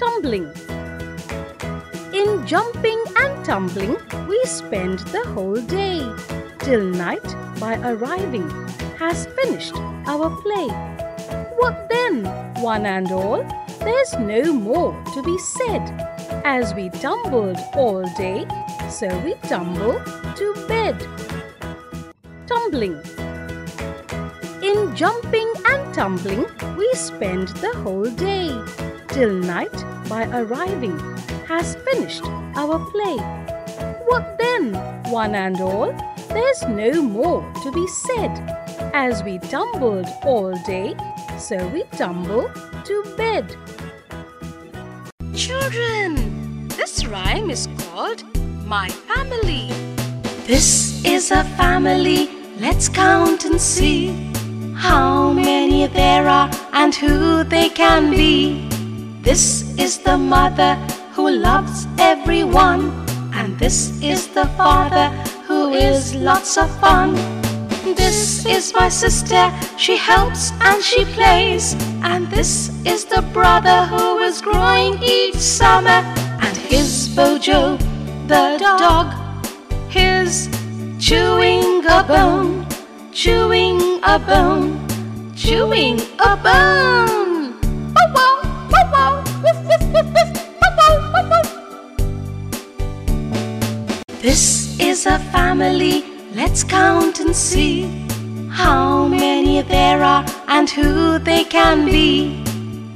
Tumbling. In jumping and tumbling, we spend the whole day till night by arriving has finished our play. What then, one and all? There's no more to be said. As we tumbled all day, so we tumble to bed. Tumbling. In jumping and tumbling, we spend the whole day till night by arriving has finished our play. What then, one and all? There's no more to be said. As we tumbled all day, so we tumble to bed. Children, this rhyme is called My Family. This is a family, let's count and see how many there are and who they can be. This is the mother who loves everyone, and this is the father who is lots of fun. This is my sister, she helps and she plays. And this is the brother who is growing each summer. And his Bojo, the dog, he's chewing a bone, chewing a bone, chewing a bone. This is a family, let's count and see how many there are and who they can be.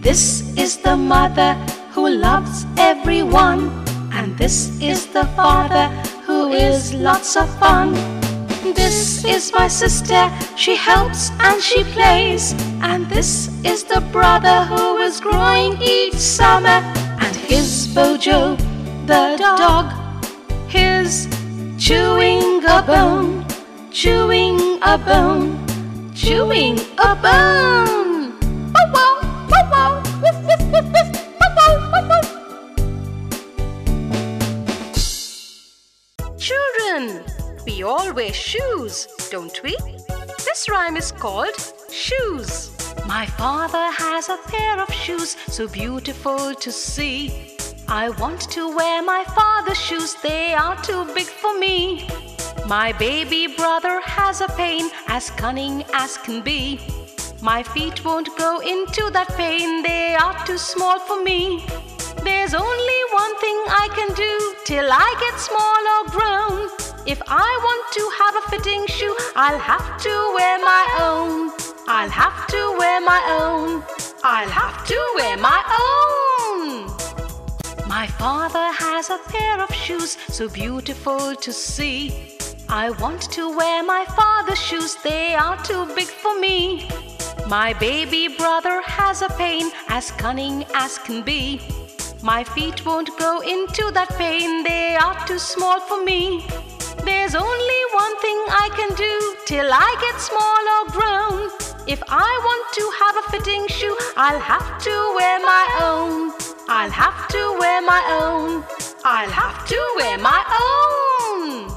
This is the mother who loves everyone, and this is the father who is lots of fun. This is my sister, she helps and she plays, and this is the brother who is growing each summer, and his Bojo, the dog, he's chewing a bone, chewing a bone, chewing a bone. Children, we all wear shoes, don't we? This rhyme is called Shoes. My father has a pair of shoes so beautiful to see. I want to wear my father's shoes, they are too big for me. My baby brother has a pain as cunning as can be. My feet won't go into that pain, they are too small for me. There's only one thing I can do till I get small or grown. If I want to have a fitting shoe, I'll have to wear my own. I'll have to wear my own. I'll have to wear my own. My father has a pair of shoes so beautiful to see. I want to wear my father's shoes, they are too big for me. My baby brother has a pain as cunning as can be. My feet won't go into that pain, they are too small for me. There's only one thing I can do till I get small or grown. If I want to have a fitting shoe, I'll have to wear my own. I'll have to wear my own. I'll have to wear my own.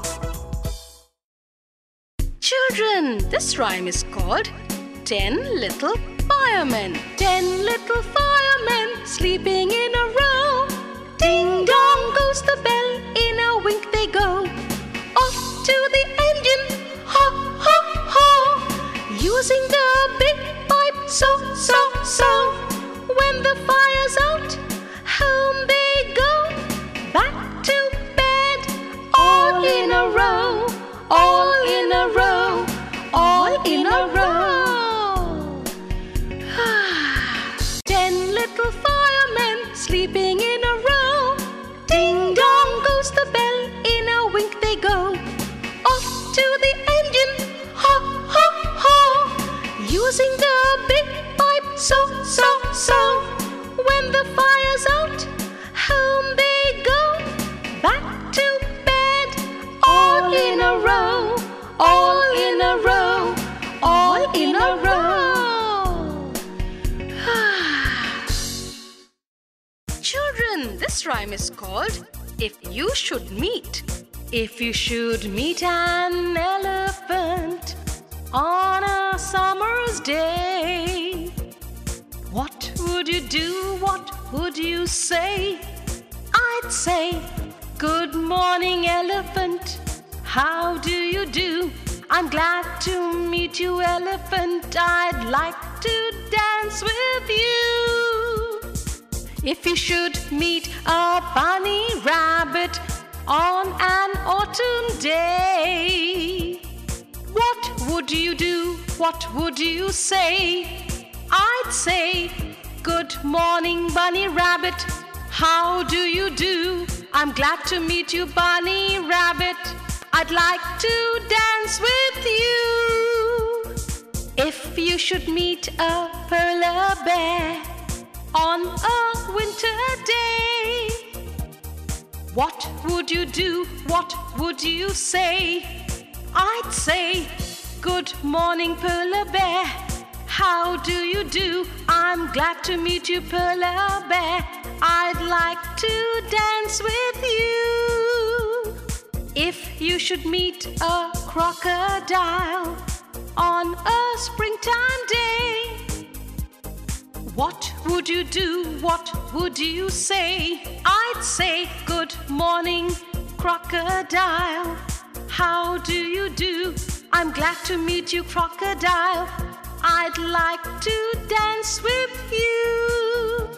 Children, this rhyme is called Ten Little Firemen. Ten little firemen sleeping in a row. Ding dong Is called If You Should Meet. If you should meet an elephant on a summer's day, what would you do? What would you say? I'd say, Good morning, elephant. How do you do? I'm glad to meet you, elephant. I'd like to dance with you. If you should meet a bunny rabbit on an autumn day, what would you do? What would you say? I'd say, Good morning, bunny rabbit. How do you do? I'm glad to meet you, bunny rabbit. I'd like to dance with you. If you should meet a polar bear on a winter day, what would you do? What would you say? I'd say, Good morning, polar bear. How do you do? I'm glad to meet you, polar bear. I'd like to dance with you. If you should meet a crocodile on a springtime day, what would you do? What would you say? I'd say, Good morning, crocodile. How do you do? I'm glad to meet you, crocodile. I'd like to dance with you.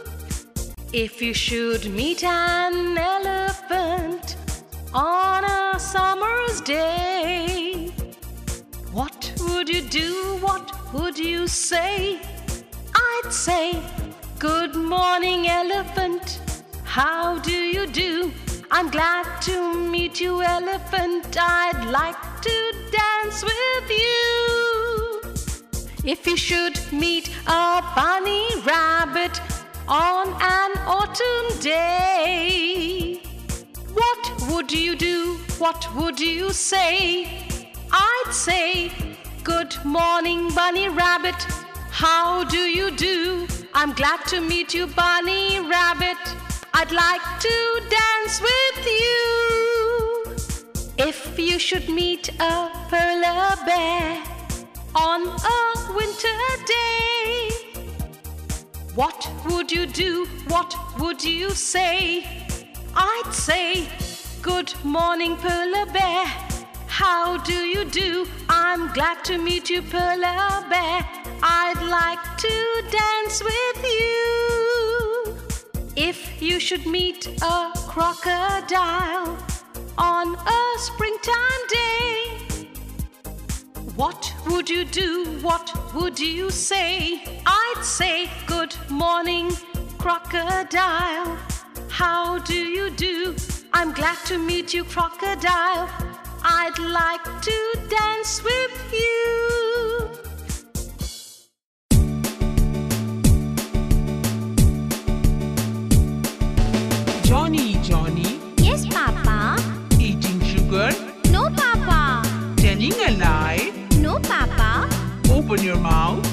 If you should meet an elephant on a summer's day, what would you do? What would you say? Say, Good morning, elephant. How do you do? I'm glad to meet you, elephant. I'd like to dance with you. If you should meet a bunny rabbit on an autumn day, what would you do? What would you say? I'd say, Good morning, bunny rabbit. How do you do? I'm glad to meet you, bunny rabbit. I'd like to dance with you. If you should meet a polar bear on a winter day, what would you do? What would you say? I'd say, Good morning, polar bear. How do you do? I'm glad to meet you, polar bear. I'd like to dance with you. If you should meet a crocodile on a springtime day, what would you do? What would you say? I'd say, Good morning, crocodile. How do you do? I'm glad to meet you, crocodile. I'd like to dance with you. Your mouth.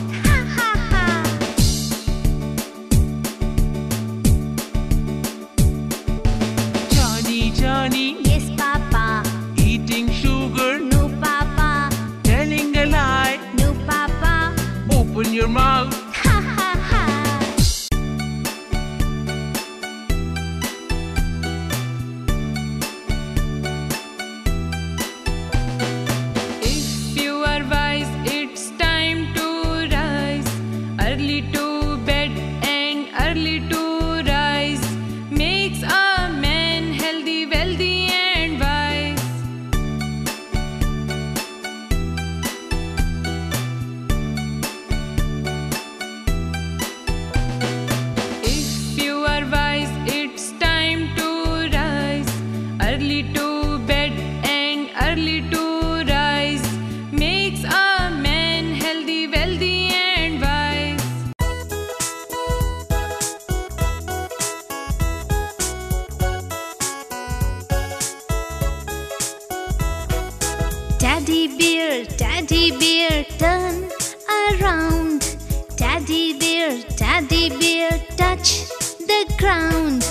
Ground.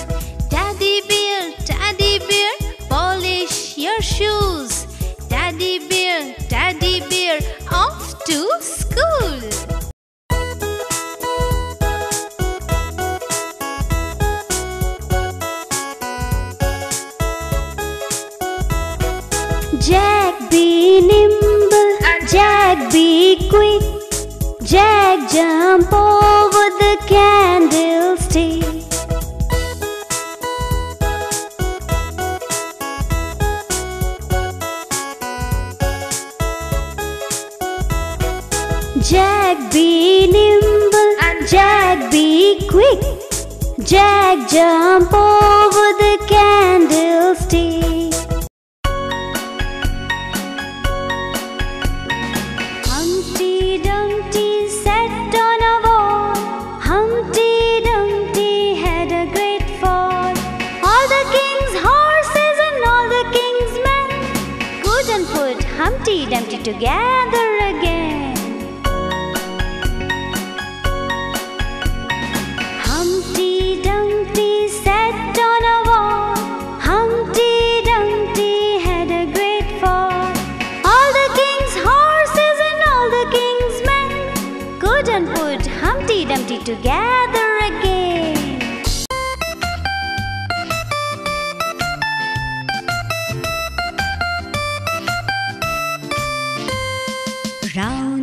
Teddy bear, daddy bear, polish your shoes. Daddy bear, be quick. Jack jump over the candlestick. Humpty Dumpty sat on a wall. Humpty Dumpty had a great fall. All the king's horses and all the king's men couldn't put Humpty Dumpty together together again. Round